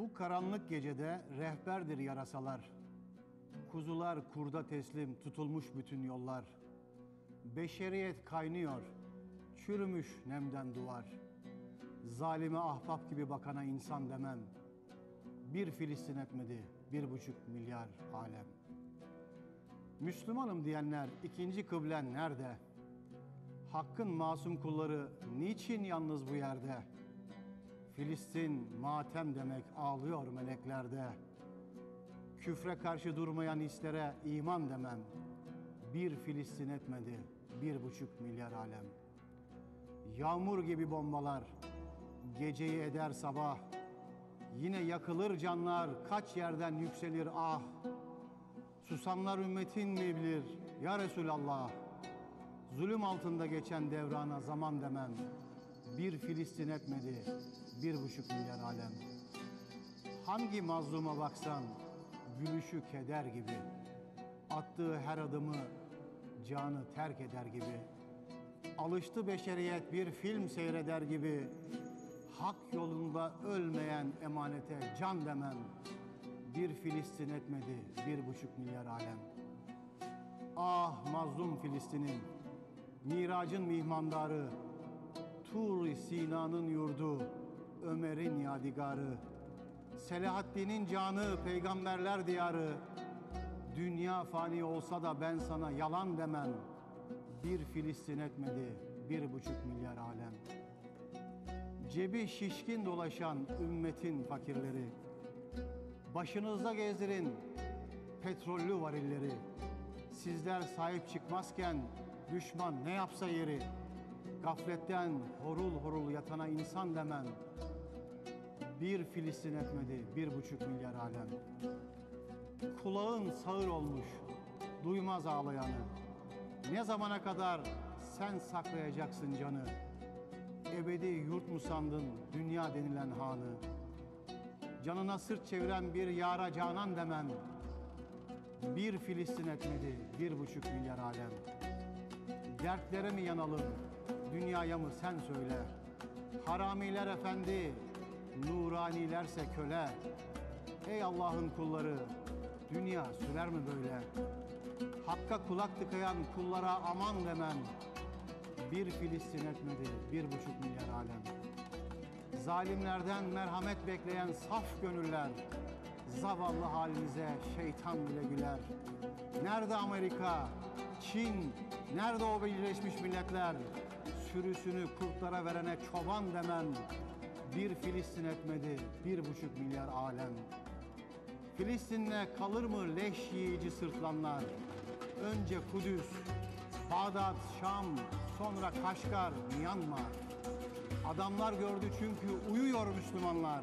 Bu karanlık gecede rehberdir yarasalar. Kuzular kurda teslim tutulmuş bütün yollar. Beşeriyet kaynıyor, çürümüş nemden duvar. Zalime ahbap gibi bakana insan demem. Bir Filistin etmedi, bir buçuk milyar alem. Müslümanım diyenler ikinci kıblen nerede? Hakkın masum kulları niçin yalnız bu yerde? Filistin matem demek ağlıyor meleklerde. Küfre karşı durmayan hislere iman demem. Bir Filistin etmedi bir buçuk milyar alem. Yağmur gibi bombalar geceyi eder sabah. Yine yakılır canlar kaç yerden yükselir ah. Susanlar ümmetin mi bilir ya Resulallah. Zulüm altında geçen devrana zaman demem. Bir Filistin etmedi bir buçuk milyar alem. Hangi mazluma baksan gülüşü keder gibi. Attığı her adımı canı terk eder gibi. Alıştı beşeriyet bir film seyreder gibi. Hak yolunda ölmeyen emanete can demem. Bir Filistin etmedi bir buçuk milyar alem. Ah mazlum Filistin'in, miracın mihmandarı, Tur Sina'nın yurdu, Ömer'in yadigarı, Selahaddin'in canı, peygamberler diyarı. Dünya fani olsa da ben sana yalan demem. Bir Filistin etmedi, bir buçuk milyar alem. Cebi şişkin dolaşan ümmetin fakirleri. Başınızda gezdirin petrollü varilleri. Sizler sahip çıkmazken düşman ne yapsa yeri. Gafletten horul horul yatana insan demem. Bir Filistin etmedi bir buçuk milyar alem. Kulağın sağır olmuş, duymaz ağlayanı. Ne zamana kadar sen saklayacaksın canı? Ebedi yurt mu sandın dünya denilen hanı? Canına sırt çeviren bir yara canan demem. Bir Filistin etmedi bir buçuk milyar alem. Dertlere mi yanalım, dünyaya mı sen söyle. Haramiler efendi, nuranilerse köle. Ey Allah'ın kulları, dünya sürer mi böyle? Hakka kulak tıkayan kullara aman demem. Bir Filistin etmedi bir buçuk milyar alem. Zalimlerden merhamet bekleyen saf gönüller. Zavallı halinize şeytan bile güler. Nerede Amerika, Çin, nerede o Birleşmiş Milletler? Sürüsünü kurtlara verene çoban demem. Bir Filistin etmedi bir buçuk milyar alem. Filistin'le kalır mı leş yiyici sırtlanlar? Önce Kudüs, Bağdat, Şam, sonra Kaşgar, Myanmar. Adamlar gördü çünkü uyuyor Müslümanlar.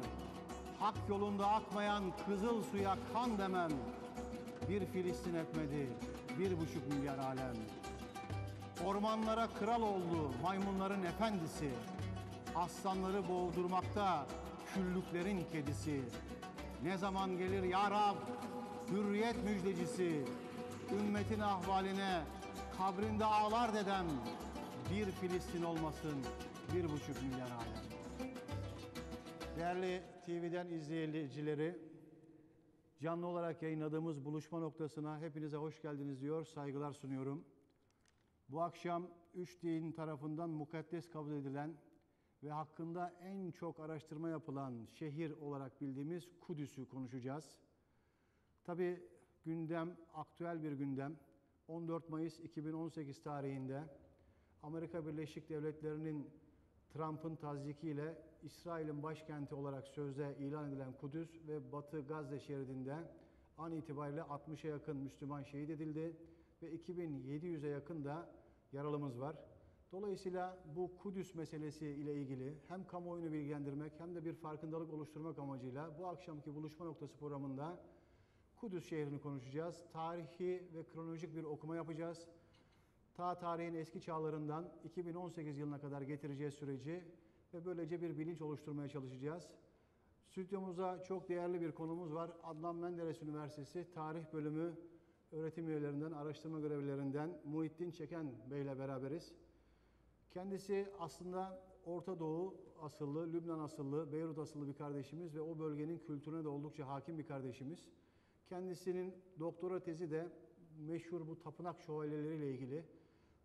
Hak yolunda akmayan kızıl suya kan demem. Bir Filistin etmedi, bir buçuk milyar alem. Ormanlara kral oldu maymunların efendisi. Aslanları boğdurmakta küllüklerin kedisi. Ne zaman gelir ya Rab hürriyet müjdecisi. Ümmetin ahvaline kabrinde ağlar dedem. Bir Filistin olmasın bir buçuk milyar alem. Değerli TV'den izleyicileri, canlı olarak yayınladığımız buluşma noktasına hepinize hoş geldiniz diyor, saygılar sunuyorum. Bu akşam üç din tarafından mukaddes kabul edilen ve hakkında en çok araştırma yapılan şehir olarak bildiğimiz Kudüs'ü konuşacağız. Tabi gündem, aktüel bir gündem. 14 Mayıs 2018 tarihinde Amerika Birleşik Devletleri'nin Trump'ın tazyikiyle İsrail'in başkenti olarak sözde ilan edilen Kudüs ve Batı Gazze şeridinde an itibariyle 60'a yakın Müslüman şehit edildi ve 2700'e yakın da yaralımız var. Dolayısıyla bu Kudüs meselesi ile ilgili hem kamuoyunu bilgilendirmek hem de bir farkındalık oluşturmak amacıyla bu akşamki buluşma noktası programında Kudüs şehrini konuşacağız. Tarihi ve kronolojik bir okuma yapacağız. Ta tarihin eski çağlarından 2018 yılına kadar getireceğiz süreci ve böylece bir bilinç oluşturmaya çalışacağız. Stüdyomuza çok değerli bir konumuz var. Adnan Menderes Üniversitesi Tarih Bölümü öğretim üyelerinden, araştırma görevlilerinden Muhittin Çeken Bey ile beraberiz. Kendisi aslında Orta Doğu asıllı, Lübnan asıllı, Beyrut asıllı bir kardeşimiz ve o bölgenin kültürüne de oldukça hakim bir kardeşimiz. Kendisinin doktora tezi de meşhur bu tapınak şövalyeleriyle ilgili.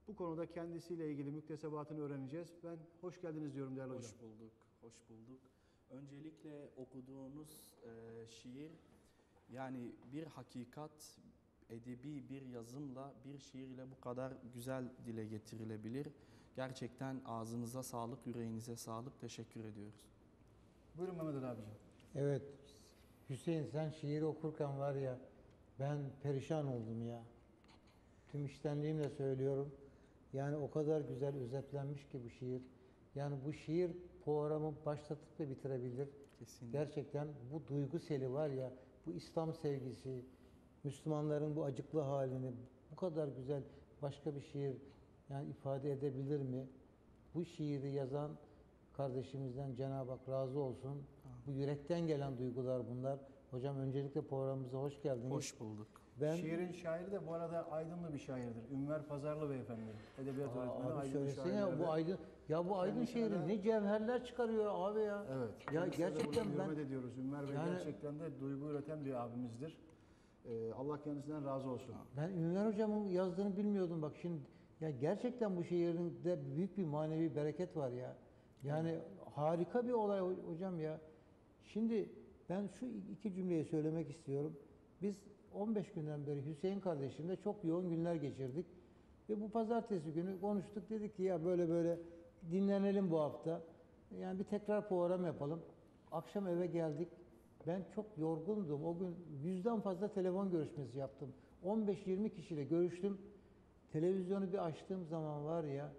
Bu konuda kendisiyle ilgili müktesebatını öğreneceğiz. Ben hoş geldiniz diyorum değerli hocam. Hoş bulduk, hoş bulduk. Öncelikle okuduğunuz e, şiir yani bir hakikat edebi bir yazımla bir şiirle bu kadar güzel dile getirilebilir. Gerçekten ağzınıza sağlık, yüreğinize sağlık. Teşekkür ediyoruz. Buyurun Mehmet Ali abicim. Evet. Hüseyin sen şiiri okurken var ya ben perişan oldum ya. Tüm içtenliğimle söylüyorum. Yani o kadar güzel özetlenmiş ki bu şiir. Yani bu şiir programı başlatıp da bitirebilir. Kesinlikle. Gerçekten bu duygu seli var ya, bu İslam sevgisi, Müslümanların bu acıklı halini bu kadar güzel başka bir şiir yani ifade edebilir mi? Bu şiiri yazan kardeşimizden Cenab-ı Hak razı olsun. Bu yürekten gelen duygular bunlar. Hocam öncelikle programımıza hoş geldiniz. Hoş bulduk. Ben Şiirin şairi de bu arada Aydınlı bir şairdir. Ünver Pazarlı beyefendi. Edebiyat Aa, öğretmeni. abi Aydınlı söylesene ya bu aydın ya bu aydın şehri ne cevherler çıkarıyor abi ya. Evet. Ya kendisine gerçekten ben hürmet ediyoruz. Ünver Bey Yani- gerçekten de duygu üreten bir abimizdir. Ee, Allah kendisinden razı olsun. Ben Ünver hocamın yazdığını bilmiyordum bak şimdi. Ya gerçekten bu şiirinde büyük bir manevi bereket var ya. Yani harika bir olay ho- hocam ya. Şimdi ben şu iki cümleyi söylemek istiyorum. Biz 15 günden beri Hüseyin kardeşimle çok yoğun günler geçirdik. Ve bu pazartesi günü konuştuk dedik ki ya böyle böyle dinlenelim bu hafta. Yani bir tekrar program yapalım. Akşam eve geldik. Ben çok yorgundum. O gün yüzden fazla telefon görüşmesi yaptım. 15-20 kişiyle görüştüm. Televizyonu bir açtığım zaman var ya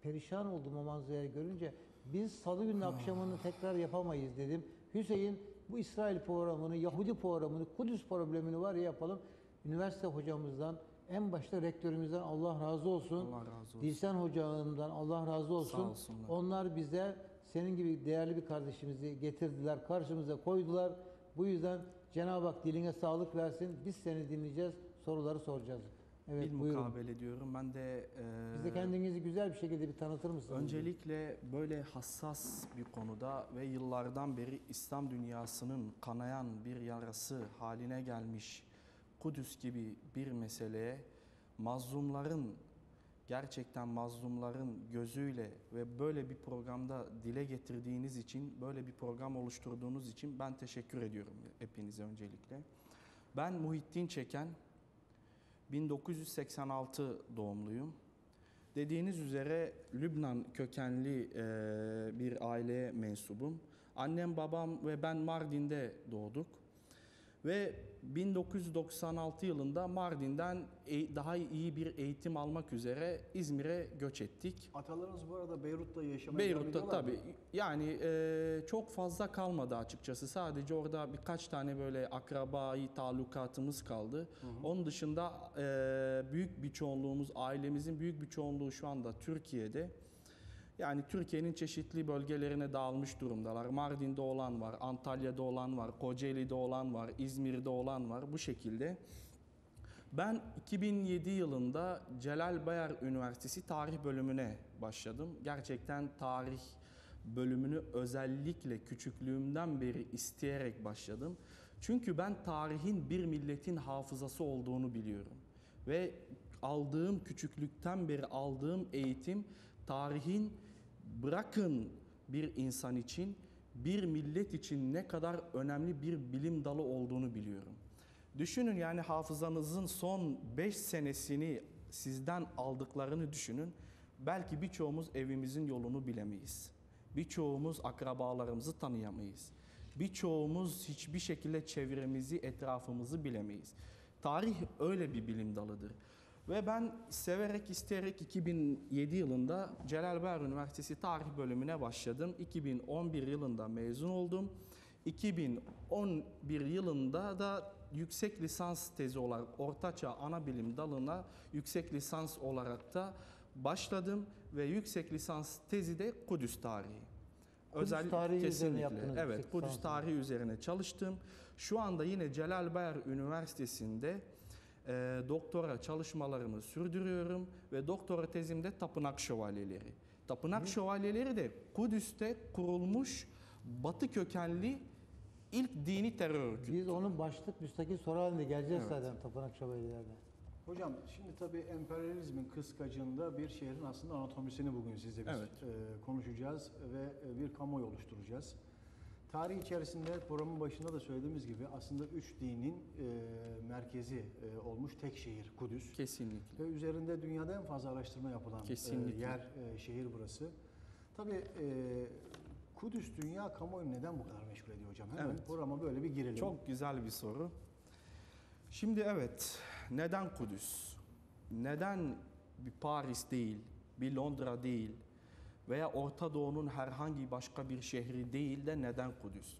perişan oldum o manzarayı görünce. Biz salı günü akşamını tekrar yapamayız dedim. Hüseyin bu İsrail programını, Yahudi programını, Kudüs problemini var ya yapalım. Üniversite hocamızdan, en başta rektörümüzden Allah razı olsun. Allah razı olsun. Dilsen hocamdan Allah razı olsun. Sağ olsunlar. Onlar bize senin gibi değerli bir kardeşimizi getirdiler, karşımıza koydular. Bu yüzden Cenab-ı Hak diline sağlık versin. Biz seni dinleyeceğiz, soruları soracağız. Evet, bir buyurun. mukabele diyorum. Ben de e, Bize kendinizi güzel bir şekilde bir tanıtır mısınız? Öncelikle böyle hassas bir konuda ve yıllardan beri İslam dünyasının kanayan bir yarası haline gelmiş Kudüs gibi bir meseleye mazlumların gerçekten mazlumların gözüyle ve böyle bir programda dile getirdiğiniz için, böyle bir program oluşturduğunuz için ben teşekkür ediyorum hepinize öncelikle. Ben Muhittin Çeken, 1986 doğumluyum. Dediğiniz üzere Lübnan kökenli e, bir aileye mensubum. Annem, babam ve ben Mardin'de doğduk. Ve 1996 yılında Mardin'den e- daha iyi bir eğitim almak üzere İzmir'e göç ettik. Atalarınız bu arada Beyrut'ta yaşamaya Beyrut'ta ediyorlar mı? tabii yani e, çok fazla kalmadı açıkçası. Sadece orada birkaç tane böyle akrabayı talukatımız kaldı. Onun dışında e, büyük bir çoğunluğumuz, ailemizin büyük bir çoğunluğu şu anda Türkiye'de. Yani Türkiye'nin çeşitli bölgelerine dağılmış durumdalar. Mardin'de olan var, Antalya'da olan var, Kocaeli'de olan var, İzmir'de olan var bu şekilde. Ben 2007 yılında Celal Bayar Üniversitesi Tarih bölümüne başladım. Gerçekten tarih bölümünü özellikle küçüklüğümden beri isteyerek başladım. Çünkü ben tarihin bir milletin hafızası olduğunu biliyorum. Ve aldığım küçüklükten beri aldığım eğitim tarihin bırakın bir insan için bir millet için ne kadar önemli bir bilim dalı olduğunu biliyorum. Düşünün yani hafızanızın son 5 senesini sizden aldıklarını düşünün. Belki birçoğumuz evimizin yolunu bilemeyiz. Birçoğumuz akrabalarımızı tanıyamayız. Birçoğumuz hiçbir şekilde çevremizi, etrafımızı bilemeyiz. Tarih öyle bir bilim dalıdır. Ve ben severek isteyerek 2007 yılında Celal Bayar Üniversitesi Tarih bölümüne başladım. 2011 yılında mezun oldum. 2011 yılında da yüksek lisans tezi olarak Ortaçağ Ana Bilim dalına yüksek lisans olarak da başladım ve yüksek lisans tezi de Kudüs tarihi. Kudüs tarihi üzerine yaptınız Evet, Kudüs tarihi üzerine çalıştım. Şu anda yine Celal Bayar Üniversitesi'nde e, doktora çalışmalarımı sürdürüyorum ve doktora tezimde tapınak şövalyeleri. Tapınak şövalyeleri de Kudüs'te kurulmuş Batı kökenli ilk dini terör örgütü. Biz onun başlık müstakil soru halinde geleceğiz zaten tapınak şövalyelerine. Hocam şimdi tabii emperyalizmin kıskacında bir şehrin aslında anatomisini bugün sizle biz Evet. e, konuşacağız ve e, bir kamuoyu oluşturacağız. Tarih içerisinde programın başında da söylediğimiz gibi aslında üç dinin e, merkezi e, olmuş tek şehir Kudüs. Kesinlikle. Ve üzerinde dünyada en fazla araştırma yapılan e, yer, e, şehir burası. Tabii e, Kudüs dünya kamuoyunu neden bu kadar meşgul ediyor hocam? Hemen Evet. programa böyle bir girelim. Çok güzel bir soru. Şimdi evet, neden Kudüs? Neden bir Paris değil, bir Londra değil veya Orta Doğu'nun herhangi başka bir şehri değil de neden Kudüs?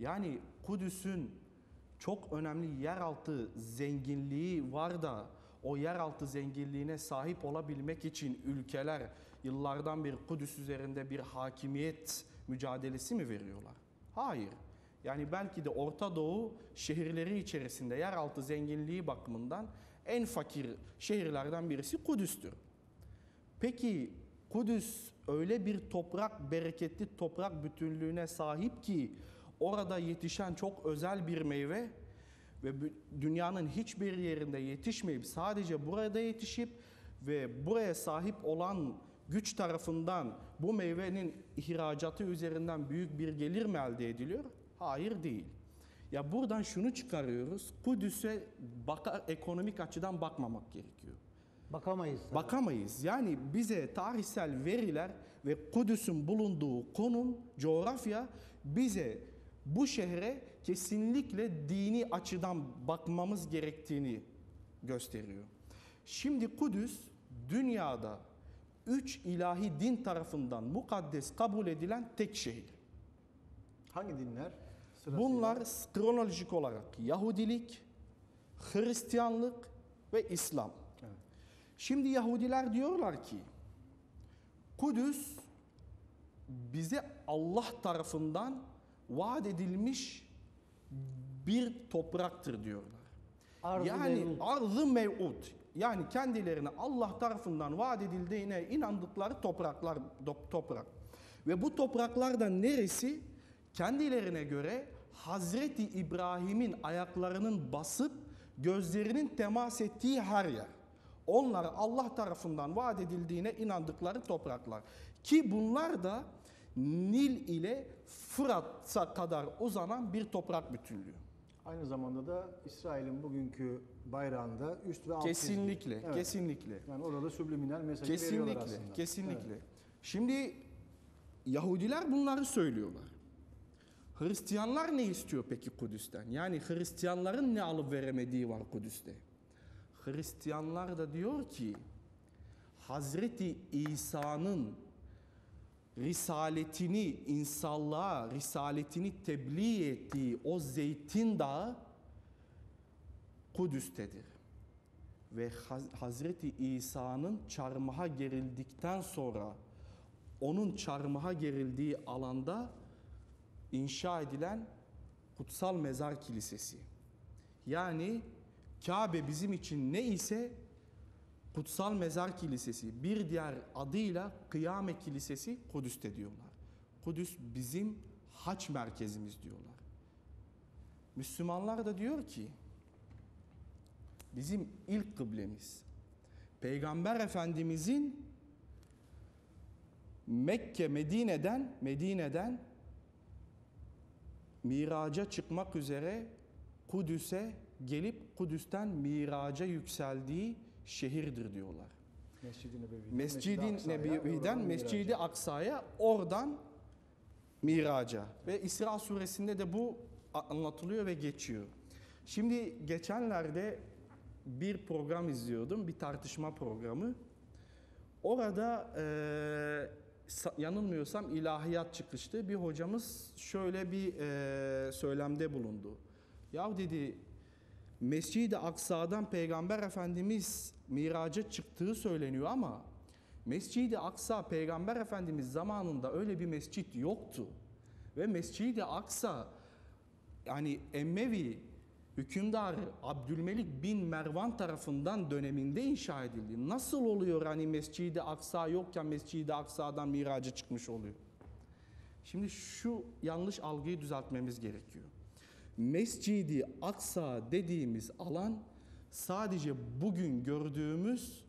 Yani Kudüs'ün çok önemli yeraltı zenginliği var da o yeraltı zenginliğine sahip olabilmek için ülkeler yıllardan beri Kudüs üzerinde bir hakimiyet mücadelesi mi veriyorlar? Hayır. Yani belki de Orta Doğu şehirleri içerisinde yeraltı zenginliği bakımından en fakir şehirlerden birisi Kudüs'tür. Peki Kudüs öyle bir toprak, bereketli toprak bütünlüğüne sahip ki orada yetişen çok özel bir meyve ve dünyanın hiçbir yerinde yetişmeyip sadece burada yetişip ve buraya sahip olan güç tarafından bu meyvenin ihracatı üzerinden büyük bir gelir mi elde ediliyor? Hayır değil. Ya buradan şunu çıkarıyoruz. Kudüs'e ekonomik açıdan bakmamak gerekiyor. Bakamayız. tabii. Bakamayız. Yani bize tarihsel veriler ve Kudüs'ün bulunduğu konum, coğrafya bize bu şehre kesinlikle dini açıdan bakmamız gerektiğini gösteriyor. Şimdi Kudüs dünyada üç ilahi din tarafından mukaddes kabul edilen tek şehir. Hangi dinler? Sırasıyla. Bunlar kronolojik olarak Yahudilik, Hristiyanlık ve İslam. Şimdi Yahudiler diyorlar ki Kudüs bize Allah tarafından vaat edilmiş bir topraktır diyorlar. Arz-ı yani mev'ud. arz-ı mev'ud. Yani kendilerine Allah tarafından vaat edildiğine inandıkları topraklar toprak. Ve bu topraklardan neresi kendilerine göre Hazreti İbrahim'in ayaklarının basıp gözlerinin temas ettiği her yer. Onlar Allah tarafından vaat edildiğine inandıkları topraklar. Ki bunlar da Nil ile Fırat'a kadar uzanan bir toprak bütünlüğü. Aynı zamanda da İsrail'in bugünkü bayrağında üst ve alt çizgi. Kesinlikle, Evet. kesinlikle. Yani orada subliminal mesajı veriyorlar Kesinlikle, aslında. kesinlikle. Evet. Şimdi Yahudiler bunları söylüyorlar. Hristiyanlar ne istiyor peki Kudüs'ten? Yani Hristiyanların ne alıp veremediği var Kudüs'te. Hristiyanlar da diyor ki Hazreti İsa'nın risaletini insanlığa, risaletini tebliğ ettiği o zeytin dağı Kudüs'tedir. Ve Haz- Hazreti İsa'nın çarmıha gerildikten sonra onun çarmıha gerildiği alanda inşa edilen kutsal mezar kilisesi. Yani Kabe bizim için ne ise kutsal mezar kilisesi bir diğer adıyla Kıyame Kilisesi Kudüs'te diyorlar. Kudüs bizim haç merkezimiz diyorlar. Müslümanlar da diyor ki bizim ilk kıblemiz Peygamber Efendimizin Mekke Medine'den Medine'den miraca çıkmak üzere Kudüs'e gelip Kudüs'ten miraca yükseldiği şehirdir diyorlar. Mescid-i Nebevi'den, Mescid-i Aksa'ya, Nebevi'den Mescid-i Miraç'a. Aksa'ya oradan miraca ve İsra suresinde de bu anlatılıyor ve geçiyor. Şimdi geçenlerde bir program izliyordum, bir tartışma programı. Orada sa- yanılmıyorsam ilahiyat çıkıştı. Bir hocamız şöyle bir eee, söylemde bulundu. Ya dedi Mescid-i Aksa'dan Peygamber Efendimiz miraca çıktığı söyleniyor ama Mescid-i Aksa Peygamber Efendimiz zamanında öyle bir mescit yoktu. Ve Mescid-i Aksa yani Emmevi hükümdar Abdülmelik bin Mervan tarafından döneminde inşa edildi. Nasıl oluyor hani Mescid-i Aksa yokken Mescid-i Aksa'dan miraca çıkmış oluyor? Şimdi şu yanlış algıyı düzeltmemiz gerekiyor. Mescidi Aksa dediğimiz alan sadece bugün gördüğümüz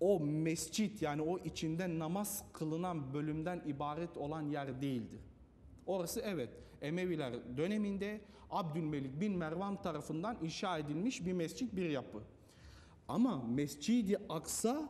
o mescit yani o içinde namaz kılınan bölümden ibaret olan yer değildir. Orası evet Emeviler döneminde Abdülmelik bin Mervan tarafından inşa edilmiş bir mescit bir yapı. Ama Mescidi Aksa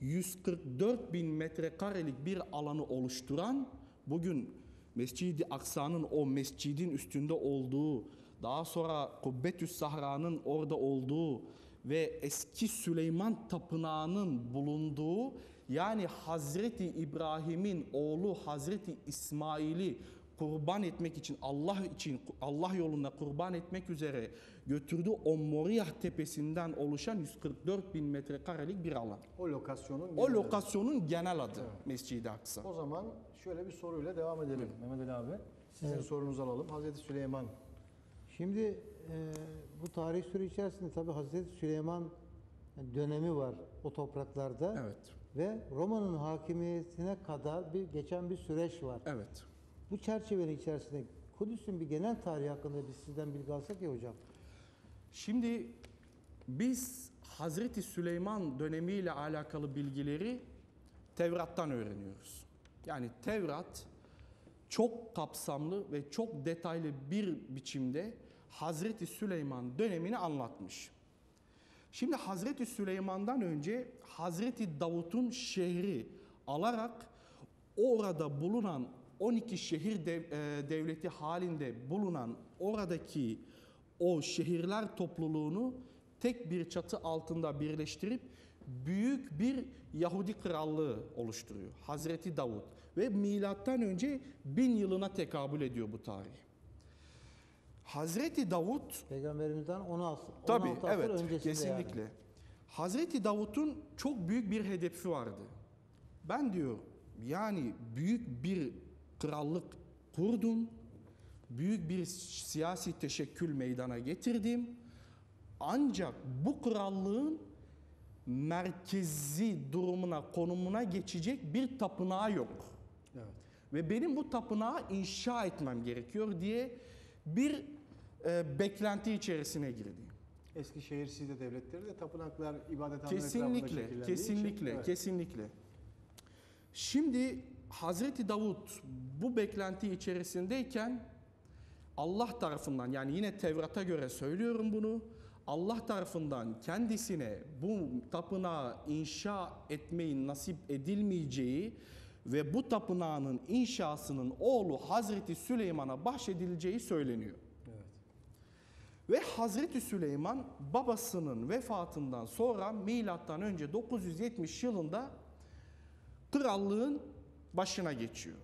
144 bin metrekarelik bir alanı oluşturan bugün Mescidi Aksa'nın o mescidin üstünde olduğu daha sonra Kubbetüs Sahra'nın orada olduğu ve eski Süleyman Tapınağı'nın bulunduğu yani Hazreti İbrahim'in oğlu Hazreti İsmail'i kurban etmek için Allah için Allah yolunda kurban etmek üzere götürdüğü o Moriyah tepesinden oluşan 144 bin metrekarelik bir alan. O lokasyonun O genel adı. lokasyonun genel adı Mescid-i Aksa. O zaman şöyle bir soruyla devam edelim. Mehmet Ali abi. Sizin sorunuzu alalım. Hazreti Süleyman Şimdi e, bu tarih süre içerisinde tabii Hazreti Süleyman dönemi var o topraklarda Evet. ve Roma'nın hakimiyetine kadar bir geçen bir süreç var. Evet. Bu çerçevenin içerisinde Kudüs'ün bir genel tarihi hakkında biz sizden bilgi alsak ya hocam. Şimdi biz Hazreti Süleyman dönemiyle alakalı bilgileri Tevrat'tan öğreniyoruz. Yani Tevrat çok kapsamlı ve çok detaylı bir biçimde Hazreti Süleyman dönemini anlatmış. Şimdi Hazreti Süleyman'dan önce Hazreti Davut'un şehri alarak orada bulunan 12 şehir dev- e, devleti halinde bulunan oradaki o şehirler topluluğunu tek bir çatı altında birleştirip büyük bir Yahudi krallığı oluşturuyor. Hazreti Davut ve milattan önce bin yılına tekabül ediyor bu tarih. Hazreti Davut Peygamberimizden 16, 16 Tabii asır evet öncesinde kesinlikle. yani. Hazreti Davut'un çok büyük bir hedefi vardı. Ben diyor yani büyük bir krallık kurdum. Büyük bir siyasi teşekkül meydana getirdim. Ancak bu krallığın merkezi durumuna, konumuna geçecek bir tapınağı yok. Evet. Ve benim bu tapınağı inşa etmem gerekiyor diye bir e, beklenti içerisine girdi. Eski şehir Side devletleri de tapınaklar, ibadethaneler etrafında Kesinlikle, şekillendiği için, kesinlikle, evet. kesinlikle. Şimdi Hazreti Davut bu beklenti içerisindeyken Allah tarafından yani yine Tevrat'a göre söylüyorum bunu. Allah tarafından kendisine bu tapınağı inşa etmeyi nasip edilmeyeceği ve bu tapınağın inşasının oğlu Hazreti Süleyman'a bahşedileceği söyleniyor. Evet. Ve Hazreti Süleyman babasının vefatından sonra milattan önce 970 yılında krallığın başına geçiyor.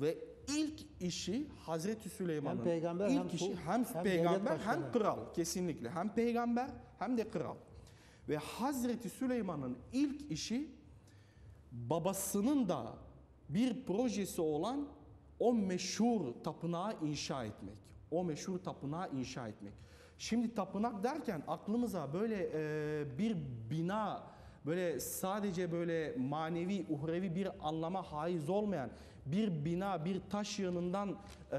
Ve ilk işi Hazreti Süleyman'ın Hem peygamber, ilk hem işi hem, hem peygamber hem kral kesinlikle hem peygamber hem de kral. Ve Hazreti Süleyman'ın ilk işi babasının da bir projesi olan o meşhur tapınağı inşa etmek. O meşhur tapınağı inşa etmek. Şimdi tapınak derken aklımıza böyle e, bir bina, böyle sadece böyle manevi, uhrevi bir anlama haiz olmayan bir bina, bir taş yığınından e,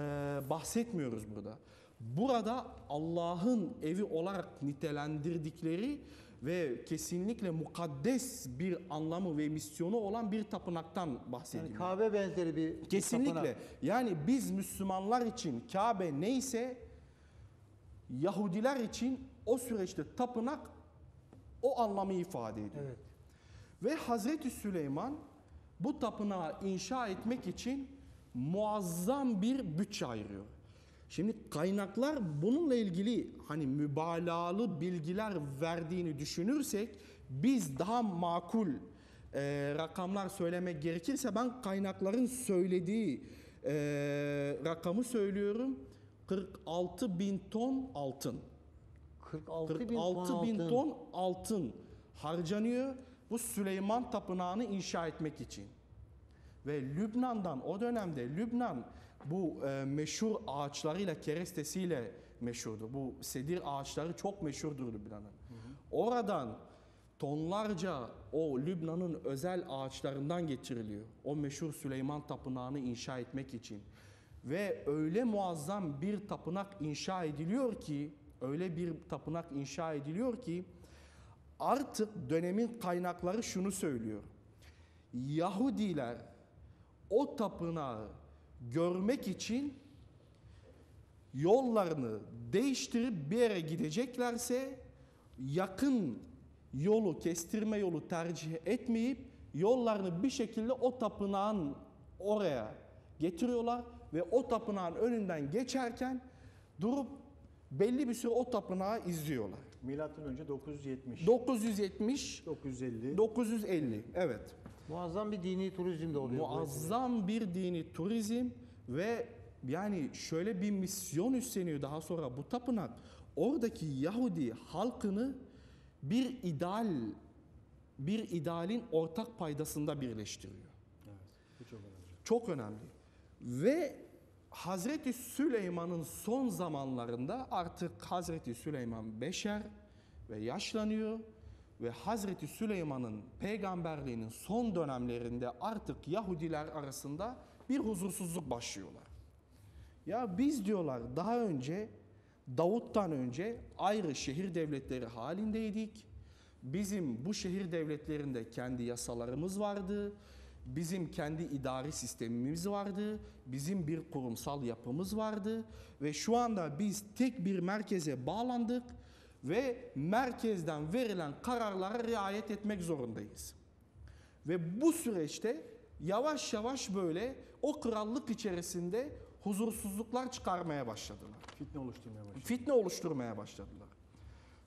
bahsetmiyoruz burada. Burada Allah'ın evi olarak nitelendirdikleri ve kesinlikle mukaddes bir anlamı ve misyonu olan bir tapınaktan Yani bahsediyor. Kabe benzeri bir Kesinlikle. tapınak. Yani biz Müslümanlar için Kabe neyse Yahudiler için o süreçte tapınak o anlamı ifade ediyor. Evet. Ve Hazreti Süleyman bu tapınağı inşa etmek için muazzam bir bütçe ayırıyor. Şimdi kaynaklar bununla ilgili hani mübalağalı bilgiler verdiğini düşünürsek biz daha makul e, rakamlar söylemek gerekirse ben kaynakların söylediği e, rakamı söylüyorum. 46 bin ton altın. 46 bin 46 ton bin altın. ton altın harcanıyor bu Süleyman Tapınağı'nı inşa etmek için. Ve Lübnan'dan o dönemde Lübnan bu e, meşhur ağaçlarıyla, kerestesiyle meşhurdur. Bu sedir ağaçları çok meşhurdur Lübnan'ın. Oradan tonlarca o Lübnan'ın özel ağaçlarından getiriliyor. O meşhur Süleyman Tapınağı'nı inşa etmek için. Ve öyle muazzam bir tapınak inşa ediliyor ki, öyle bir tapınak inşa ediliyor ki artık dönemin kaynakları şunu söylüyor. Yahudiler o tapınağı görmek için yollarını değiştirip bir yere gideceklerse yakın yolu, kestirme yolu tercih etmeyip yollarını bir şekilde o tapınağın oraya getiriyorlar ve o tapınağın önünden geçerken durup belli bir süre o tapınağı izliyorlar. Milattan önce 970, 970 950. 950 evet. Muazzam bir dini turizm de oluyor. Muazzam bir dini turizm ve yani şöyle bir misyon üstleniyor daha sonra bu tapınak oradaki Yahudi halkını bir ideal bir idealin ortak paydasında birleştiriyor. Evet, bu çok önemli. Çok önemli. Ve Hazreti Süleyman'ın son zamanlarında artık Hazreti Süleyman beşer ve yaşlanıyor ve Hazreti Süleyman'ın peygamberliğinin son dönemlerinde artık Yahudiler arasında bir huzursuzluk başlıyorlar. Ya biz diyorlar daha önce Davut'tan önce ayrı şehir devletleri halindeydik. Bizim bu şehir devletlerinde kendi yasalarımız vardı. Bizim kendi idari sistemimiz vardı. Bizim bir kurumsal yapımız vardı ve şu anda biz tek bir merkeze bağlandık ve merkezden verilen kararlara riayet etmek zorundayız. Ve bu süreçte yavaş yavaş böyle o krallık içerisinde huzursuzluklar çıkarmaya başladılar. Fitne oluşturmaya başladı. Fitne oluşturmaya başladılar.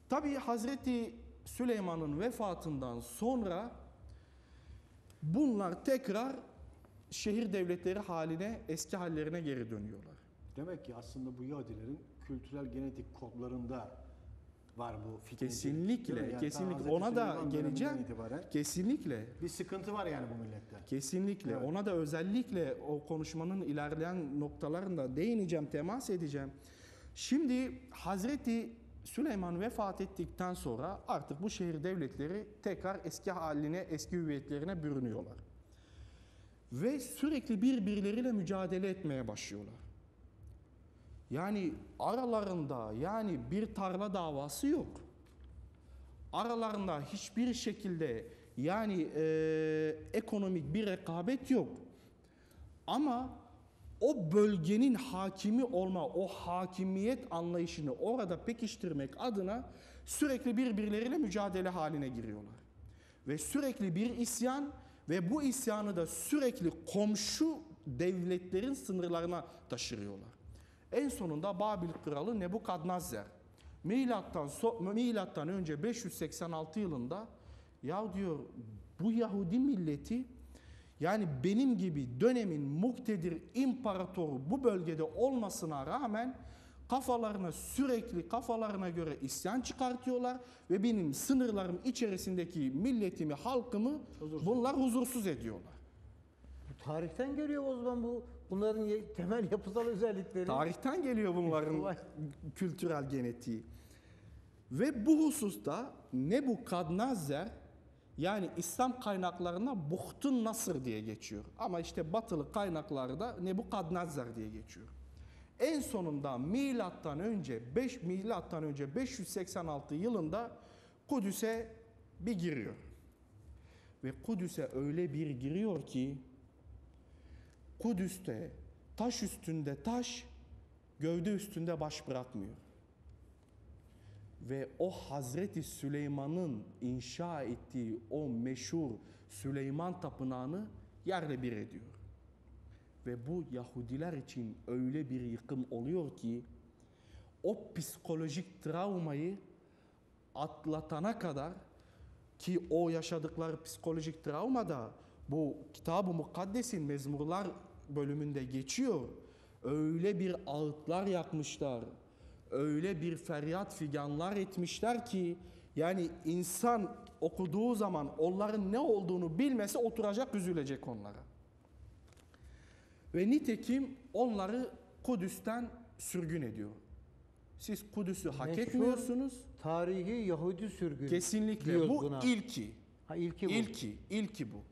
Tabii Hazreti Süleyman'ın vefatından sonra bunlar tekrar şehir devletleri haline, eski hallerine geri dönüyorlar. Demek ki aslında bu Yahudilerin kültürel genetik kodlarında var bu değil Kesinlikle? Yani kesinlikle. Ona da geleceğim. itibaren Kesinlikle. bir sıkıntı var yani bu millette. Kesinlikle. Evet. Ona da özellikle o konuşmanın ilerleyen noktalarında değineceğim, temas edeceğim. Şimdi Hazreti Süleyman vefat ettikten sonra artık bu şehir devletleri tekrar eski haline, eski hüviyetlerine bürünüyorlar. Ve sürekli birbirleriyle mücadele etmeye başlıyorlar. Yani aralarında yani bir tarla davası yok aralarında hiçbir şekilde yani e, ekonomik bir rekabet yok. Ama o bölgenin hakimi olma, o hakimiyet anlayışını orada pekiştirmek adına sürekli birbirleriyle mücadele haline giriyorlar. Ve sürekli bir isyan ve bu isyanı da sürekli komşu devletlerin sınırlarına taşırıyorlar. En sonunda Babil kralı Nebukadnezar milattan so- milattan önce 586 yılında ya diyor bu Yahudi milleti yani benim gibi dönemin muktedir imparatoru bu bölgede olmasına rağmen kafalarına sürekli kafalarına göre isyan çıkartıyorlar ve benim sınırlarım içerisindeki milletimi, halkımı bunlar huzursuz ediyorlar. Bu tarihten geliyor o zaman bu bunların temel yapısal özellikleri. Tarihten geliyor bunların kültürel genetiği. Ve bu hususta Nebukadnezar yani İslam kaynaklarında Buhtun Nasır diye geçiyor. Ama işte batılı kaynaklarda Nebukadnezar diye geçiyor. En sonunda milattan önce 5 milattan önce 586 yılında Kudüs'e bir giriyor. Ve Kudüs'e öyle bir giriyor ki Kudüs'te taş üstünde taş, gövde üstünde baş bırakmıyor. Ve o Hazreti Süleyman'ın inşa ettiği o meşhur Süleyman Tapınağı'nı yerle bir ediyor. Ve bu Yahudiler için öyle bir yıkım oluyor ki o psikolojik travmayı atlatana kadar ki o yaşadıkları psikolojik travmada bu kitab-ı mukaddesin mezmurlar bölümünde geçiyor. Öyle bir ağıtlar yakmışlar. Öyle bir feryat figanlar etmişler ki yani insan okuduğu zaman onların ne olduğunu bilmese oturacak üzülecek onlara. Ve nitekim onları Kudüs'ten sürgün ediyor. Siz Kudüs'ü hak Meşhur etmiyorsunuz. Tarihi Yahudi sürgün. Kesinlikle bu buna. ilki. Ha, ilki bu. İlki, ilki bu.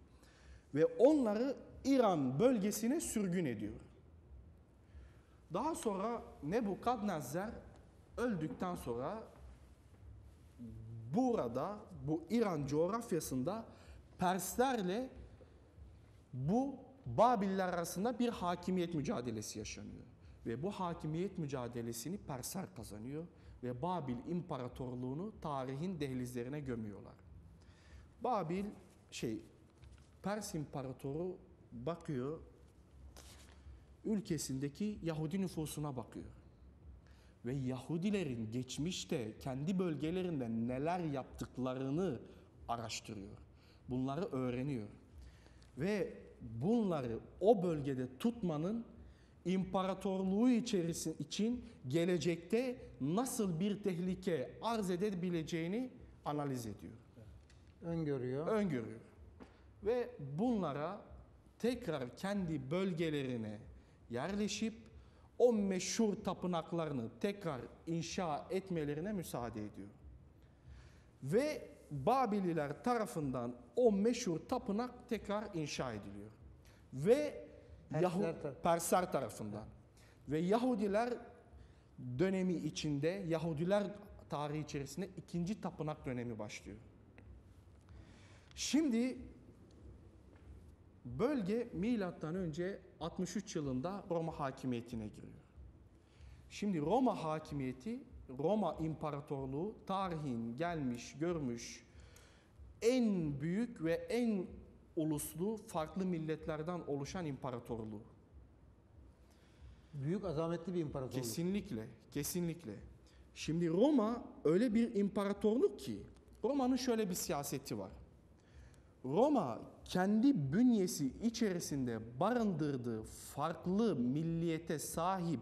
Ve onları İran bölgesine sürgün ediyor. Daha sonra Nebukadnezar öldükten sonra burada bu İran coğrafyasında Perslerle bu Babiller arasında bir hakimiyet mücadelesi yaşanıyor. Ve bu hakimiyet mücadelesini Persler kazanıyor ve Babil İmparatorluğunu tarihin dehlizlerine gömüyorlar. Babil şey Pers İmparatoru bakıyor ülkesindeki Yahudi nüfusuna bakıyor. Ve Yahudilerin geçmişte kendi bölgelerinde neler yaptıklarını araştırıyor. Bunları öğreniyor. Ve bunları o bölgede tutmanın imparatorluğu içerisi için gelecekte nasıl bir tehlike arz edebileceğini analiz ediyor Öngörüyor. öngörüyor. Ve bunlara tekrar kendi bölgelerine yerleşip o meşhur tapınaklarını tekrar inşa etmelerine müsaade ediyor. Ve Babililer tarafından o meşhur tapınak tekrar inşa ediliyor. Ve Yahu Persler tarafından. Ve Yahudiler dönemi içinde, Yahudiler tarihi içerisinde ikinci tapınak dönemi başlıyor. Şimdi bölge milattan önce 63 yılında Roma hakimiyetine giriyor. Şimdi Roma hakimiyeti, Roma İmparatorluğu tarihin gelmiş, görmüş en büyük ve en uluslu farklı milletlerden oluşan imparatorluğu. Büyük azametli bir imparatorluk. Kesinlikle, kesinlikle. Şimdi Roma öyle bir imparatorluk ki Roma'nın şöyle bir siyaseti var. Roma kendi bünyesi içerisinde barındırdığı farklı milliyete sahip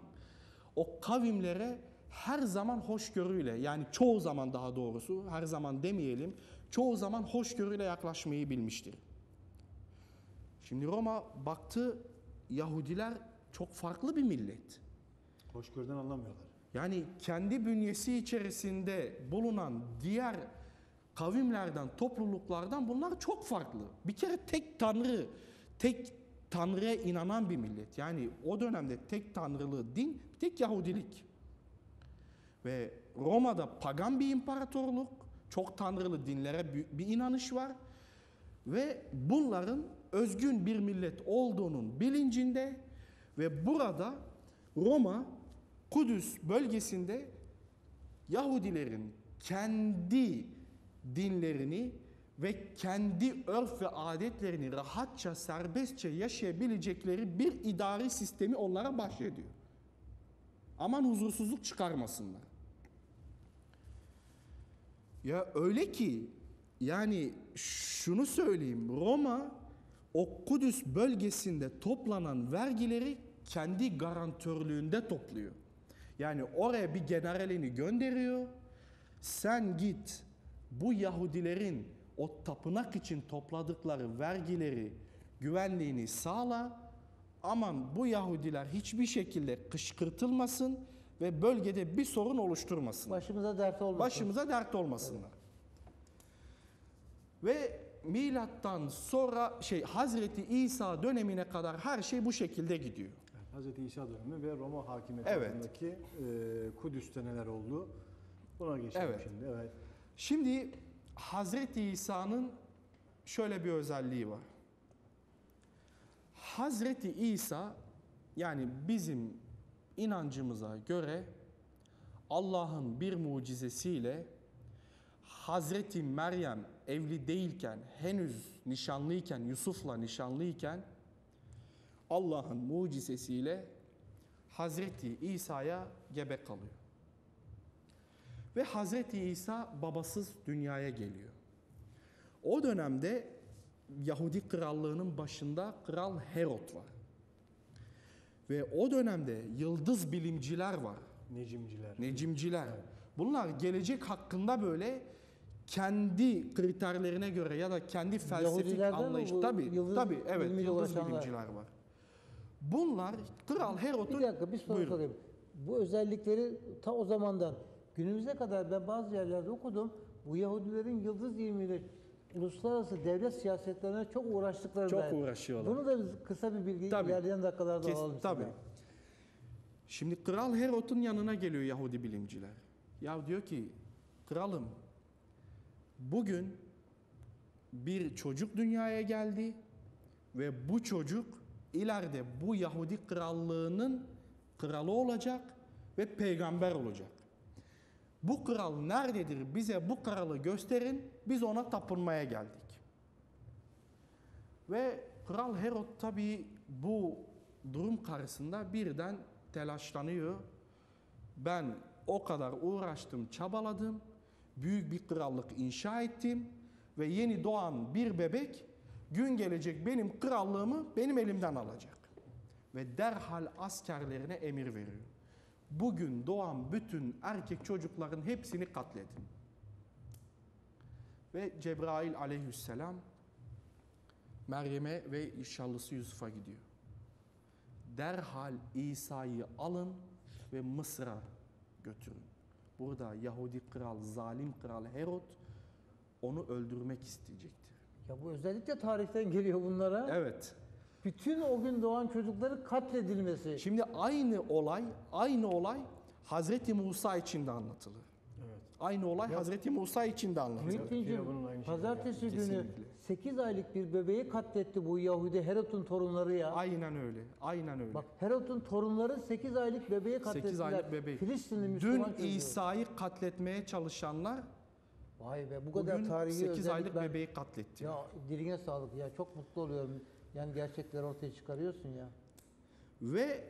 o kavimlere her zaman hoşgörüyle yani çoğu zaman daha doğrusu her zaman demeyelim çoğu zaman hoşgörüyle yaklaşmayı bilmiştir. Şimdi Roma baktı Yahudiler çok farklı bir millet. Hoşgörüden anlamıyorlar. Yani kendi bünyesi içerisinde bulunan diğer kavimlerden, topluluklardan bunlar çok farklı. Bir kere tek tanrı, tek tanrıya inanan bir millet. Yani o dönemde tek tanrılı din, tek Yahudilik. Ve Roma'da pagan bir imparatorluk, çok tanrılı dinlere bir- inanış var. Ve bunların özgün bir millet olduğunun bilincinde ve burada Roma Kudüs bölgesinde Yahudilerin kendi dinlerini ve kendi örf ve adetlerini rahatça, serbestçe yaşayabilecekleri bir idari sistemi onlara bahşediyor. Aman huzursuzluk çıkarmasınlar. Ya öyle ki yani şunu söyleyeyim Roma o Kudüs bölgesinde toplanan vergileri kendi garantörlüğünde topluyor. Yani oraya bir generalini gönderiyor. Sen git bu Yahudilerin o tapınak için topladıkları vergileri güvenliğini sağla. Aman bu Yahudiler hiçbir şekilde kışkırtılmasın ve bölgede bir sorun oluşturmasın. Başımıza dert olmasın. Başımıza dert olmasınlar. Ve milattan sonra şey Hazreti İsa dönemine kadar her şey bu şekilde gidiyor. Hz. İsa dönemi ve Roma hakimiyeti Evet. e, Kudüs'te neler oldu? Buna geçelim Evet. şimdi. Evet. Şimdi Hazreti İsa'nın şöyle bir özelliği var. Hazreti İsa yani bizim inancımıza göre Allah'ın bir mucizesiyle Hazreti Meryem evli değilken, henüz nişanlıyken, Yusuf'la nişanlıyken Allah'ın mucizesiyle Hazreti İsa'ya gebe kalıyor. Ve Hazreti İsa babasız dünyaya geliyor. O dönemde Yahudi krallığının başında Kral Herod var. Ve o dönemde yıldız bilimciler var, Necimciler. necimciler. Bunlar gelecek hakkında böyle kendi kriterlerine göre ya da kendi felsefik anlayış yıldız tabii evet yıldız uğraşanlar? bilimciler var. Bunlar Kral Herod'un Bir dakika bir soru Buyurun. sorayım. bu özellikleri ta o zamandan günümüze kadar ben bazı yerlerde okudum. Bu Yahudilerin yıldız ilmiyle uluslararası devlet siyasetlerine çok uğraştıkları Çok dair. uğraşıyorlar. Bunu da biz kısa bir bilgi Tabii. ilerleyen dakikalarda Kes- alalım. tabii. Şimdi Kral Herod'un yanına geliyor Yahudi bilimciler. Ya diyor ki kralım bugün bir çocuk dünyaya geldi ve bu çocuk ileride bu Yahudi krallığının kralı olacak ve peygamber olacak. Bu kral nerededir? Bize bu kralı gösterin. Biz ona tapınmaya geldik. Ve Kral Herod tabii bu durum karşısında birden telaşlanıyor. Ben o kadar uğraştım, çabaladım. Büyük bir krallık inşa ettim ve yeni doğan bir bebek gün gelecek benim krallığımı benim elimden alacak. Ve derhal askerlerine emir veriyor. Bugün doğan bütün erkek çocukların hepsini katledin. Ve Cebrail aleyhisselam Meryem'e ve inşallısı Yusuf'a gidiyor. Derhal İsa'yı alın ve Mısır'a götürün. Burada Yahudi kral, zalim kral Herod onu öldürmek isteyecektir. Ya bu özellikle tarihten geliyor bunlara. Evet. Bütün o gün doğan çocukların katledilmesi. Şimdi aynı olay, aynı olay Hazreti Musa için de anlatılır. Evet. Aynı olay Hazreti Musa için de anlatılır. Pazartesi günü Kesinlikle. 8 aylık bir bebeği katletti bu Yahudi Herod'un torunları ya. Aynen öyle. Aynen öyle. Bak Herod'un torunları 8 aylık bebeği katlettiler. 8 aylık bebeği. Filistinli Dün Müslüman çocuğu. İsa'yı katletmeye çalışanlar Vay be bu kadar bugün tarihi 8 özellik aylık ben- bebeği katletti. Ya diline sağlık ya çok mutlu oluyorum. Yani gerçekleri ortaya çıkarıyorsun ya. Ve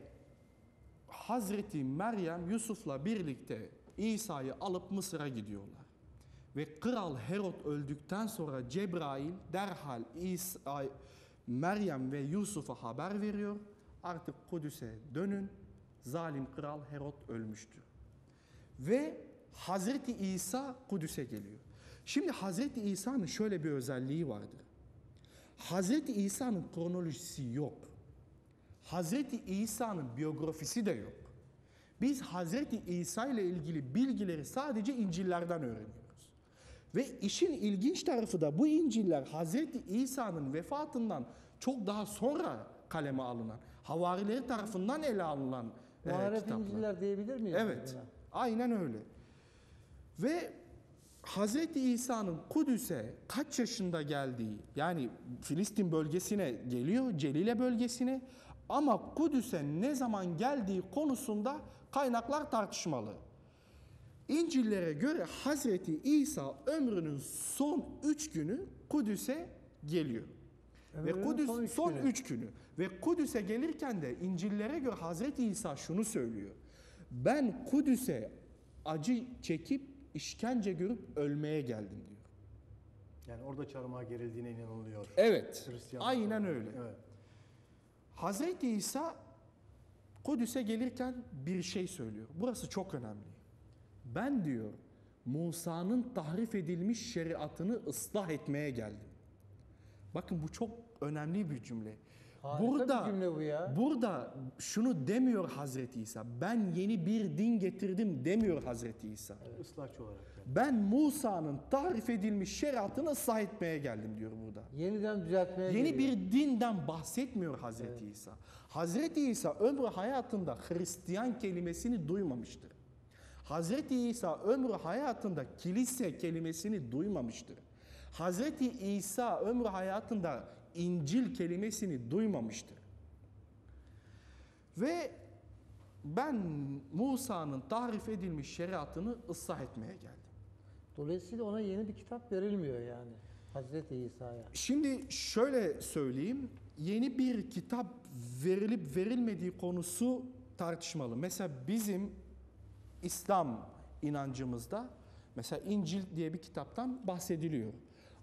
Hazreti Meryem Yusuf'la birlikte İsa'yı alıp Mısır'a gidiyorlar. Ve Kral Herod öldükten sonra Cebrail derhal İsa, Meryem ve Yusuf'a haber veriyor. Artık Kudüs'e dönün. Zalim Kral Herod ölmüştür. Ve Hazreti İsa Kudüs'e geliyor. Şimdi Hazreti İsa'nın şöyle bir özelliği vardır. Hazreti İsa'nın kronolojisi yok. Hazreti İsa'nın biyografisi de yok. Biz Hazreti İsa ile ilgili bilgileri sadece İncil'lerden öğreniyoruz. Ve işin ilginç tarafı da bu İncil'ler Hazreti İsa'nın vefatından çok daha sonra kaleme alınan, havarileri tarafından ele alınan e, Muharef kitaplar. İncil'ler diyebilir miyiz? Evet. Aynen öyle. Ve Hazreti İsa'nın Kudüs'e kaç yaşında geldiği yani Filistin bölgesine geliyor, Celile bölgesine ama Kudüs'e ne zaman geldiği konusunda kaynaklar tartışmalı. İncil'lere göre Hazreti İsa ömrünün son üç günü Kudüs'e geliyor. Ve Ömrünün Kudüs son üç, günü. günü. Ve Kudüs'e gelirken de İncil'lere göre Hazreti İsa şunu söylüyor. Ben Kudüs'e acı çekip işkence görüp ölmeye geldim diyor. Yani orada çarmıha gerildiğine inanılıyor. Evet. Aynen öyle. Evet. Hazreti İsa Kudüs'e gelirken bir şey söylüyor. Burası çok önemli. Ben diyor Musa'nın tahrif edilmiş şeriatını ıslah etmeye geldim. Bakın bu çok önemli bir cümle. Harika bir cümle bu ya. Burada şunu demiyor Hazreti İsa. Ben yeni bir din getirdim demiyor Hazreti İsa. Islahçı olarak. yani. Ben Musa'nın tahrif edilmiş şeriatını ıslah etmeye geldim diyor burada. Yeniden düzeltmeye Yeni geliyor. bir dinden bahsetmiyor Hazreti İsa. Hazreti İsa ömrü hayatında Hristiyan kelimesini duymamıştır. Hazreti İsa ömrü hayatında kilise kelimesini duymamıştır. Hazreti İsa ömrü hayatında İncil kelimesini duymamıştır. Ve ben Musa'nın tahrif edilmiş şeriatını ıslah etmeye geldim. Dolayısıyla ona yeni bir kitap verilmiyor yani. Hazreti İsa'ya. Şimdi şöyle söyleyeyim. Yeni bir kitap verilip verilmediği konusu tartışmalı. Mesela bizim İslam inancımızda mesela İncil diye bir kitaptan bahsediliyor.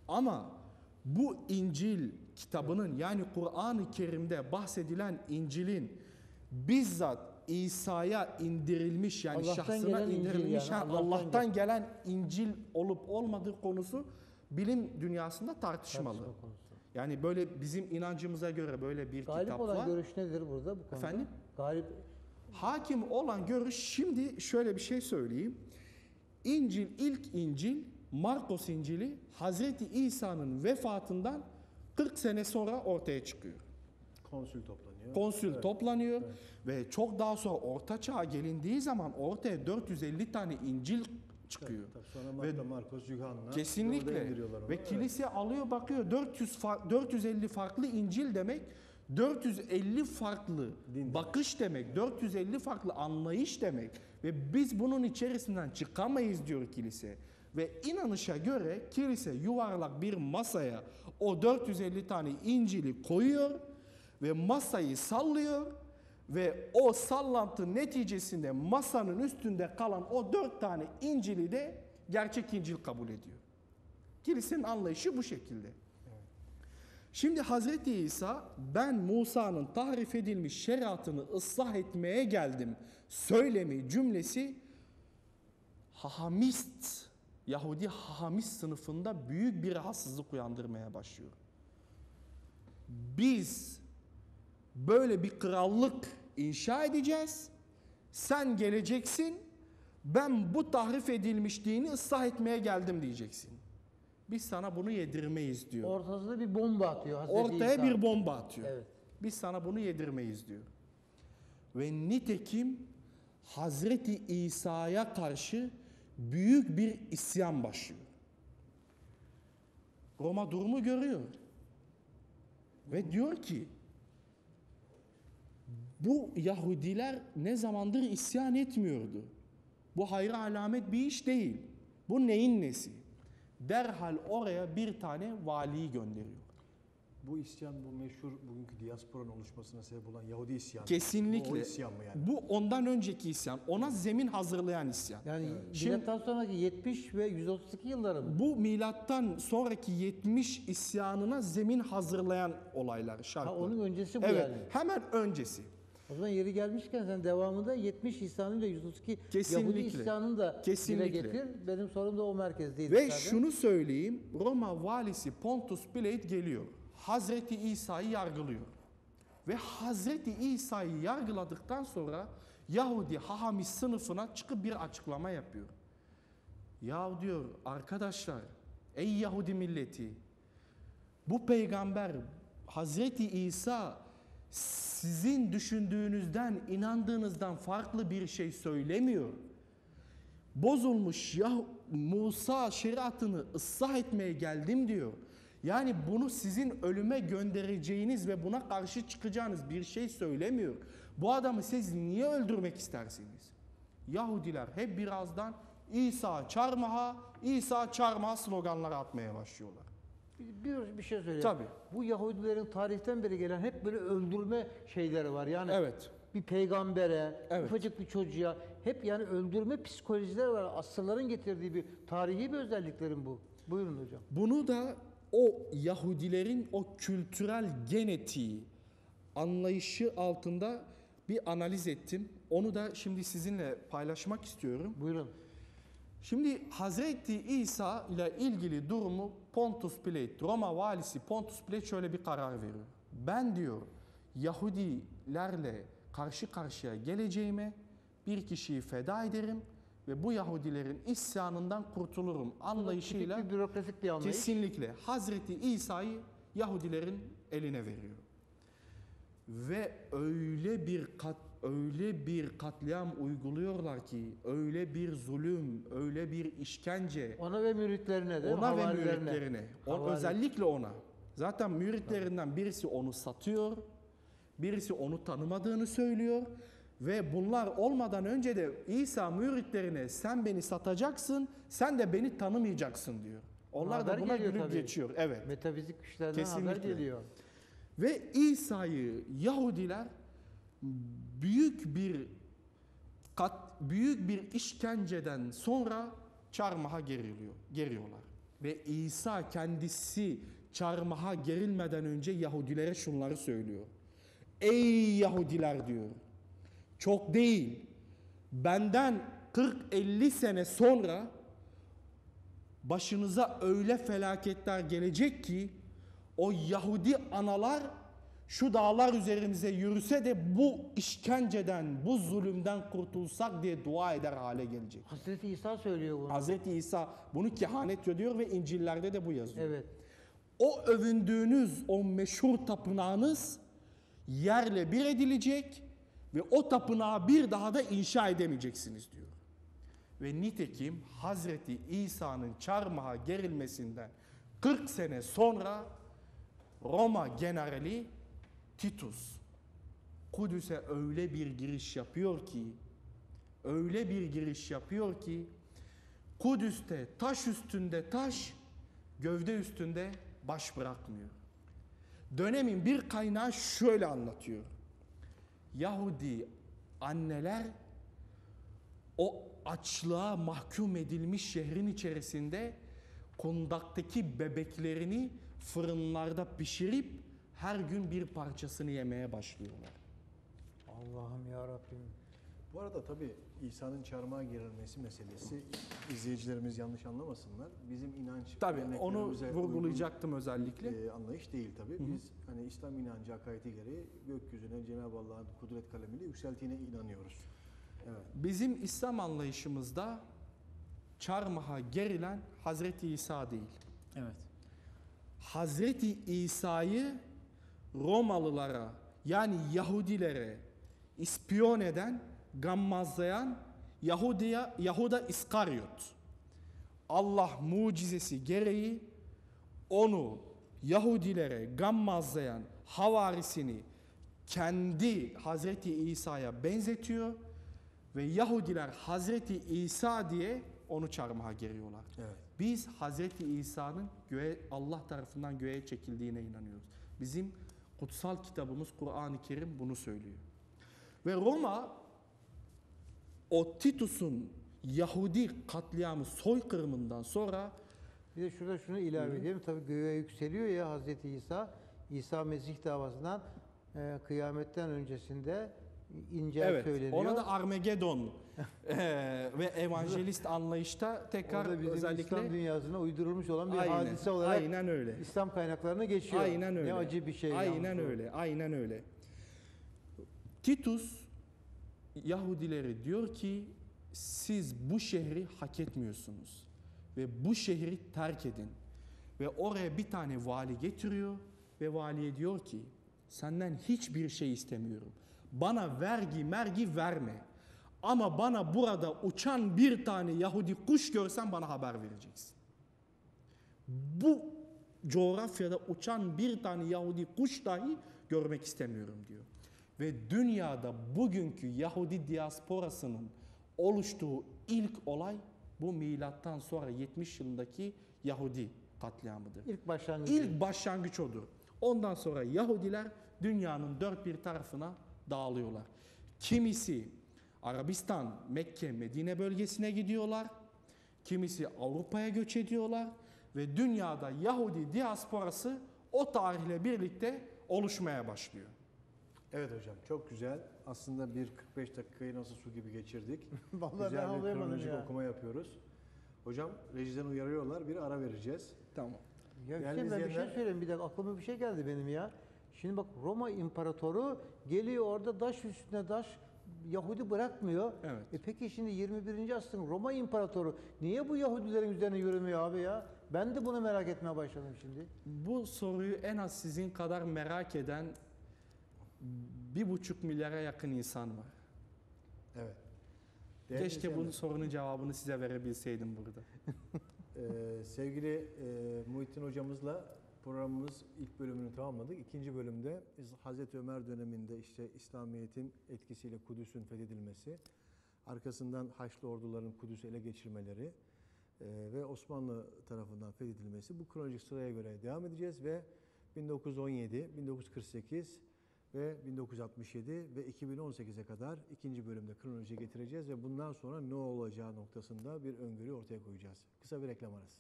Ama bu İncil kitabının yani Kur'an-ı Kerim'de bahsedilen İncil'in bizzat İsa'ya indirilmiş yani Allah'tan şahsına indirilmiş yani, Allah'tan Allah'tan gelen İncil olup olmadığı konusu bilim dünyasında tartışmalı. Tartışma konusu. Yani böyle bizim inancımıza göre böyle bir Galip kitap olan var. görüş nedir burada bu konuda? Efendim? Galip Hakim olan görüş şimdi şöyle bir şey söyleyeyim. İncil ilk İncil Markos İncil'i Hazreti İsa'nın vefatından 40 sene sonra ortaya çıkıyor. Konsül toplanıyor. Konsül toplanıyor ve çok daha sonra Orta Çağ'a gelindiği zaman ortaya 450 tane İncil çıkıyor. Tabii sonra Ve- Matta, Markos, Yuhanna. Kesinlikle. Ve kilise alıyor bakıyor 400 fa- 450 farklı İncil demek 450 farklı demek. bakış demek, 450 farklı anlayış demek ve biz bunun içerisinden çıkamayız diyor kilise. Ve inanışa göre kilise yuvarlak bir masaya o 450 tane İncil'i koyuyor ve masayı sallıyor ve o sallantı neticesinde masanın üstünde kalan o dört tane İncil'i de gerçek İncil kabul ediyor. Kilisenin anlayışı bu şekilde. Şimdi Hazreti İsa ben Musa'nın tahrif edilmiş şeriatını ıslah etmeye geldim söylemi cümlesi hahamist Yahudi hahamist sınıfında büyük bir rahatsızlık uyandırmaya başlıyor. Biz böyle bir krallık inşa edeceğiz. Sen geleceksin. Ben bu tahrif edilmiş dini ıslah etmeye geldim diyeceksin. Biz sana bunu yedirmeyiz diyor. Ortasında bir bomba atıyor Hazreti Ortaya İsa. bir bomba atıyor. Evet. Biz sana bunu yedirmeyiz diyor. Ve nitekim Hazreti İsa'ya karşı büyük bir isyan başlıyor. Roma durumu görüyor. Ve diyor ki bu Yahudiler ne zamandır isyan etmiyordu. Bu hayra alamet bir iş değil. Bu neyin nesi? Derhal oraya bir tane valiyi gönderiyor. Bu isyan bu meşhur bugünkü diasporanın oluşmasına sebep olan Yahudi isyanı. Kesinlikle. Bu o isyan mı yani? Bu ondan önceki isyan. Ona zemin hazırlayan isyan. Yani Şimdi- milattan sonraki 70 ve 132 yılları mı? Bu milattan sonraki 70 isyanına zemin hazırlayan olaylar, şartlar. Ha, onun öncesi bu evet, yani. hemen öncesi. O zaman yeri gelmişken sen devamında 70 isyanıyla 132 Kesinlikle. Yahudi isyanını da Kesinlikle. dile getir. Benim sorum da o merkezdeydi. Ve zaten. şunu söyleyeyim, Roma valisi Pontus Pilate geliyor. Hazreti İsa'yı yargılıyor. Ve Hazreti İsa'yı yargıladıktan sonra Yahudi Hahami sınıfına çıkıp bir açıklama yapıyor. Ya diyor arkadaşlar, ey Yahudi milleti, bu peygamber Hazreti İsa sizin düşündüğünüzden, inandığınızdan farklı bir şey söylemiyor bozulmuş ya Musa şeriatını ıslah etmeye geldim diyor. Yani bunu sizin ölüme göndereceğiniz ve buna karşı çıkacağınız bir şey söylemiyor. Bu adamı siz niye öldürmek istersiniz? Yahudiler hep birazdan İsa çarmıha, İsa çarmıha sloganları atmaya başlıyorlar. bir, bir, şey söyleyeyim. Tabii. Bu Yahudilerin tarihten beri gelen hep böyle öldürme şeyleri var. Yani Evet. bir peygambere, Evet. ufacık bir çocuğa hep yani öldürme psikolojileri var. Asırların getirdiği bir tarihi bir özelliklerin bu. Buyurun hocam. Bunu da o Yahudilerin o kültürel genetiği anlayışı altında bir analiz ettim. Onu da şimdi sizinle paylaşmak istiyorum. Buyurun. Şimdi Hazreti İsa ile ilgili durumu Pontus Pilate, Roma valisi Pontus Pilate şöyle bir karar veriyor. Ben diyor Yahudilerle karşı karşıya geleceğime bir kişiyi feda ederim ve bu Yahudilerin isyanından kurtulurum anlayışıyla bürokratik bir anlayış. Kesinlikle. Hazreti İsa'yı Yahudilerin eline veriyor. Ve öyle bir kat öyle bir katliam uyguluyorlar ki, öyle bir zulüm, öyle bir işkence Ona ve müritlerine de, ona ve müritlerine. O, Havari. özellikle ona. Zaten müritlerinden birisi onu satıyor, birisi onu tanımadığını söylüyor ve bunlar olmadan önce de İsa müritlerine sen beni satacaksın, sen de beni tanımayacaksın diyor. Onlar Haber da buna gülüp tabii. geçiyor. Evet. Metafizik güçlerden haber Kesinlikle. geliyor. Ve İsa'yı Yahudiler büyük bir kat büyük bir işkenceden sonra çarmıha geriliyor, geriyorlar. Ve İsa kendisi çarmıha gerilmeden önce Yahudilere şunları söylüyor. Ey Yahudiler diyor. Çok değil. Benden 40-50 sene sonra başınıza öyle felaketler gelecek ki o Yahudi analar şu dağlar üzerimize yürüse de bu işkenceden, bu zulümden kurtulsak diye dua eder hale gelecek. Hazreti İsa söylüyor bunu. Hazreti İsa bunu kehanet ediyor ve İncil'lerde de bu yazıyor. Evet. O övündüğünüz o meşhur tapınağınız yerle bir edilecek ve o tapınağı bir daha da inşa edemeyeceksiniz diyor. Ve nitekim Hazreti İsa'nın çarmıha gerilmesinden 40 sene sonra Roma generali Titus Kudüs'e öyle bir giriş yapıyor ki öyle bir giriş yapıyor ki Kudüs'te taş üstünde taş, gövde üstünde baş bırakmıyor. Dönemin bir kaynağı şöyle anlatıyor. Yahudi anneler o açlığa mahkum edilmiş şehrin içerisinde kundaktaki bebeklerini fırınlarda pişirip her gün bir parçasını yemeye başlıyorlar. Allah'ım ya Rabbim. Bu arada tabii İsa'nın çarmıha gerilmesi meselesi izleyicilerimiz yanlış anlamasınlar. Bizim inanç Tabii onu vurgulayacaktım özellikle. uygun, e, anlayış değil tabii. Biz hani İslam inancı akayeti gereği gökyüzüne Cenab-ı Allah'ın kudret kalemiyle yükseltiğine inanıyoruz. Evet. Bizim İslam anlayışımızda çarmıha gerilen Hazreti İsa değil. Evet. Hazreti İsa'yı Romalılara yani Yahudilere ispiyon eden, gammazlayan Yahudiya, Yahuda İskaryot. Allah mucizesi gereği onu Yahudilere gammazlayan havarisini kendi Hazreti İsa'ya benzetiyor ve Yahudiler Hazreti İsa diye onu çarmıha geriyorlar. Evet. Biz Hazreti İsa'nın göğe, Allah tarafından göğe çekildiğine inanıyoruz. Bizim kutsal kitabımız Kur'an-ı Kerim bunu söylüyor. Ve Roma o Titus'un Yahudi katliamı soykırımından sonra Bir de şurada şunu ilave edelim. Tabii göğe yükseliyor ya Hazreti İsa. İsa Mesih davasından e, kıyametten öncesinde ince evet söyleniyor. ona da Armagedon eee, ve evangelist anlayışta tekrar Orada bizim özellikle İslam dünyasına uydurulmuş olan bir aynen, hadise olarak aynen öyle. İslam kaynaklarına geçiyor. Aynen öyle. Ne acı bir şey. Aynen öyle. Aynen öyle. Titus Yahudileri diyor ki siz bu şehri hak etmiyorsunuz ve bu şehri terk edin. Ve oraya bir tane vali getiriyor ve valiye diyor ki senden hiçbir şey istemiyorum. Bana vergi mergi verme. Ama bana burada uçan bir tane Yahudi kuş görsen bana haber vereceksin bu coğrafyada uçan bir tane Yahudi kuş dahi görmek istemiyorum diyor. Ve dünyada bugünkü Yahudi diasporasının oluştuğu ilk olay bu milattan sonra 70 yılındaki Yahudi katliamıdır. İlk başlangıcı. İlk başlangıç odur. Ondan sonra Yahudiler dünyanın dört bir tarafına dağılıyorlar. Kimisi Arabistan, Mekke, Medine bölgesine gidiyorlar. Kimisi Avrupa'ya göç ediyorlar ve dünyada Yahudi diasporası o tarihle birlikte oluşmaya başlıyor. Evet hocam çok güzel. Aslında bir 45 dakikayı nasıl su gibi geçirdik. Vallahi ben güzel bir anlayamadım kronolojik ya. okuma yapıyoruz. Hocam rejiden uyarıyorlar. Bir ara vereceğiz. Tamam. Ya Hüseyin ben bir şey izleyenler- söyleyeyim. Bir dakika aklıma bir şey geldi benim ya. Şimdi bak Roma İmparatoru geliyor orada daş üstüne daş Yahudi bırakmıyor. Evet. E peki şimdi 21. asrın Roma İmparatoru niye bu Yahudilerin üzerine yürümüyor abi ya? Ben de bunu merak etmeye başladım şimdi. Bu soruyu en az sizin kadar merak eden bir buçuk milyara yakın insan var. Evet. Değerli Keşke izleyenler, sorunun cevabını size verebilseydim burada. Ee, sevgili e, Muhittin hocamızla programımız ilk bölümünü tamamladık. İkinci bölümde biz Hazreti Ömer döneminde işte İslamiyet'in etkisiyle Kudüs'ün fethedilmesi, arkasından Haçlı orduların Kudüs'ü ele geçirmeleri e, ve Osmanlı tarafından fethedilmesi bu kronolojik sıraya göre devam edeceğiz ve 1917, 1948 ve 1967 ve 2018'e kadar ikinci bölümde kronoloji getireceğiz ve bundan sonra ne olacağı noktasında bir öngörü ortaya koyacağız. Kısa bir reklam arası.